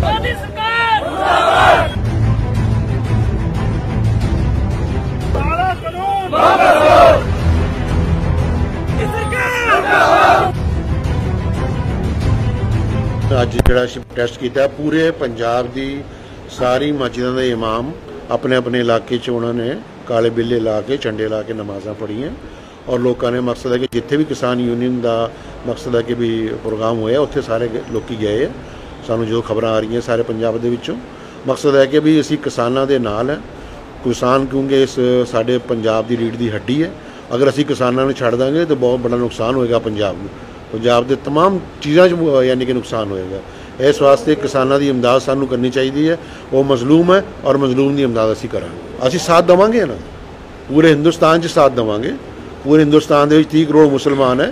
ਮੋਦੀ ਸਰਕਾਰ ਮੁਰਦਾਬਾਦ। ਕਾਲਾ ਕਾਨੂੰਨ ਵਾਪਸ ਅੱਜ ਜਿਹੜਾ ਅਸੀਂ ਟੈਸਟ ਕੀਤਾ, ਪੂਰੇ ਪੰਜਾਬ ਦੀ ਸਾਰੀ ਮਸਜਿਦਾਂ ਦੇ ਇਮਾਮ ਆਪਣੇ ਆਪਣੇ ਇਲਾਕੇ 'ਚ ਉਹਨਾਂ ਨੇ ਕਾਲੇ ਬਿੱਲੇ ਲਾ ਕੇ ਝੰਡੇ ਲਾ ਕੇ ਨਮਾਜ਼ਾਂ ਪੜ੍ਹੀਆਂ। ਔਰ ਲੋਕਾਂ ਨੇ ਮਕਸਦ ਹੈ ਕਿ ਜਿੱਥੇ ਵੀ ਕਿਸਾਨ ਯੂਨੀਅਨ ਦਾ ਮਕਸਦ ਹੈ ਕਿ ਵੀ ਪ੍ਰੋਗਰਾਮ ਹੋਇਆ ਉੱਥੇ ਸਾਰੇ ਗ- ਲੋਕੀ ਗਏ ਆ ਸਾਨੂੰ ਜੋ ਖਬਰਾਂ ਆ ਰਹੀਆਂ ਸਾਰੇ ਪੰਜਾਬ ਦੇ ਵਿੱਚੋਂ ਮਕਸਦ ਹੈ ਕਿ ਵੀ ਅਸੀਂ ਕਿਸਾਨਾਂ ਦੇ ਨਾਲ ਹੈ ਕਿਸਾਨ ਕਿਉਂਕਿ ਇਸ ਸਾਡੇ ਪੰਜਾਬ ਦੀ ਰੀੜ ਦੀ ਹੱਡੀ ਹੈ ਅਗਰ ਅਸੀਂ ਕਿਸਾਨਾਂ ਨੂੰ ਛੱਡ ਦਾਂਗੇ ਤਾਂ ਬਹੁਤ ਬੜਾ ਨੁਕਸਾਨ ਹੋਏਗਾ ਪੰਜਾਬ ਨੂੰ ਪੰਜਾਬ ਦੇ तमाम ਚੀਜ਼ਾਂ 'ਚ ਅਹ, ਯਾਨੀ ਕਿ ਨੁਕਸਾਨ ਹੋਏਗਾ ਇਸ ਵਾਸਤੇ ਕਿਸਾਨਾਂ ਦੀ ਇਮਦਾਦ ਸਾਨੂੰ ਕਰਨੀ ਚਾਹੀਦੀ ਹੈ ਉਹ ਮਜ਼ਲੂਮ ਹੈ ਔਰ ਮਜ਼ਲੂਮ ਦੀ ਇਮਦਾਦ ਅਸੀਂ ਕਰਾਂਗੇ ਅਸੀਂ ਸਾਥ ਦੇਵਾਂਗੇ ਨਾ ਪੂਰੇ ਹਿੰਦੁਸਤਾਨ 'ਚ ਸਾਥ ਦੇਵਾਂਗੇ ਪੂਰੇ ਹਿੰਦੁਸਤਾਨ ਦੇ ਵਿੱਚ 30 ਕਰੋੜ ਮੁਸਲਮਾਨ ਹੈ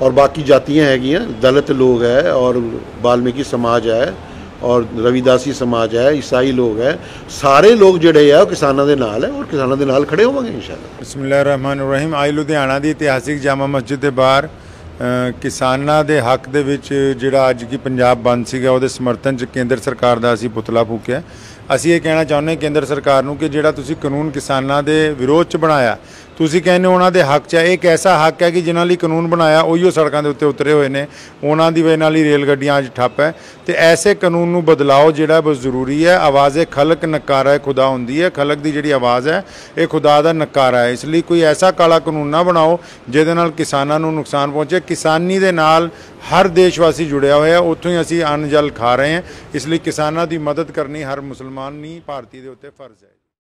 ਔਰ ਬਾਕੀ ਜਾਤੀਆਂ ਹੈਗੀਆਂ ਦਲਿਤ ਲੋਕ ਹੈ ਔਰ ਬਾਲਮੀਕੀ ਸਮਾਜ ਹੈ ਔਰ ਰਵਿਦਾਸੀ ਸਮਾਜ ਹੈ ਈਸਾਈ ਲੋਕ ਹੈ ਸਾਰੇ ਲੋਕ ਜਿਹੜੇ ਆ ਉਹ ਕਿਸਾਨਾਂ ਦੇ ਨਾਲ ਹੈ ਔਰ ਕਿਸਾਨਾਂ ਦੇ ਨਾਲ ਖੜੇ ਹੋਵਾਂਗੇ ਇਨਸ਼ਾਅੱਲਾ ਰਹੀਮ ਆਈ ਲੁਧਿਆਣਾ ਦੀ ਇਤਿਹਾਸਿਕ ਜਾਮਾ ਮਸਜਿਦ ਦੇ ਬਾਹਰ ਕਿਸਾਨਾਂ ਦੇ ਹੱਕ ਦੇ ਵਿੱਚ ਜਿਹੜਾ ਅੱਜ ਕੀ ਪੰਜਾਬ ਬੰਦ ਸੀਗਾ ਉਹਦੇ ਸਮਰਥਨ 'ਚ ਕੇਂਦਰ ਸਰਕਾਰ ਦਾ ਅਸੀਂ ਪੁਤਲਾ ਫੂਕਿਆ ਅਸੀਂ ਇਹ ਕਹਿਣਾ ਚਾਹੁੰਦੇ ਕੇਂਦਰ ਸਰਕਾਰ ਨੂੰ ਕਿ ਜਿਹੜਾ ਤੁਸੀਂ ਕਾਨੂੰਨ ਕਿਸਾਨਾਂ ਦੇ ਵਿਰੋਧ 'ਚ ਬਣਾਇਆ ਤੁਸੀਂ ਕਹਿੰਦੇ ਹੋ ਉਹਨਾਂ ਦੇ ਹੱਕ 'ਚ ਹੈ। ਇਹ ਇੱਕ ਐਸਾ ਹੱਕ ਹੈ ਕਿ ਜਿਨ੍ਹਾਂ ਲਈ ਕਾਨੂੰਨ ਬਣਾਇਆ, ਉਹੀਓ ਸੜਕਾਂ ਦੇ ਉੱਤੇ ਉਤਰੇ ਹੋਏ ਨੇ। ਉਹਨਾਂ ਦੀ ਵਜ੍ਹਾ ਨਾਲ ਹੀ ਰੇਲ ਗੱਡੀਆਂ ਅੱਜ ਠੱਪ ਹੈ। ਤੇ ਐਸੇ ਕਾਨੂੰਨ ਨੂੰ ਬਦਲਾਓ ਜਿਹੜਾ ਬਹੁਤ ਜ਼ਰੂਰੀ ਹੈ। ਆਵਾਜ਼ੇ ਖਲਕ ਨਕਾਰਾ ਹੈ, ਖੁਦਾ ਹੁੰਦੀ ਹੈ। ਖਲਕ ਦੀ ਜਿਹੜੀ ਆਵਾਜ਼ ਹੈ, ਇਹ ਖੁਦਾ ਦਾ ਨਕਾਰਾ ਹੈ। ਇਸ ਲਈ ਕੋਈ ਐਸਾ ਕਾਲਾ ਕਾਨੂੰਨ ਨਾ ਬਣਾਓ, ਜਿਹਦੇ ਨਾਲ ਕਿਸਾਨਾਂ ਨੂੰ ਨੁਕਸਾਨ ਪਹੁੰਚੇ। ਕਿਸਾਨੀ ਦੇ ਨਾਲ ਹਰ ਦੇਸ਼ਵਾਸੀ ਜੁੜਿਆ ਹੋਇਆ ਉੱਥੋਂ ਹੀ ਅਸੀਂ ਅੰਨ ਜਲ ਖਾ ਰਹੇ ਹਾਂ। ਇਸ ਲਈ ਕਿਸਾਨਾਂ ਦੀ ਮਦਦ ਕਰਨੀ ਹਰ ਮੁਸਲਮਾਨ ਨਹੀਂ, ਭਾਰਤੀ ਦੇ ਉੱਤੇ ਫਰਜ਼ ਹੈ।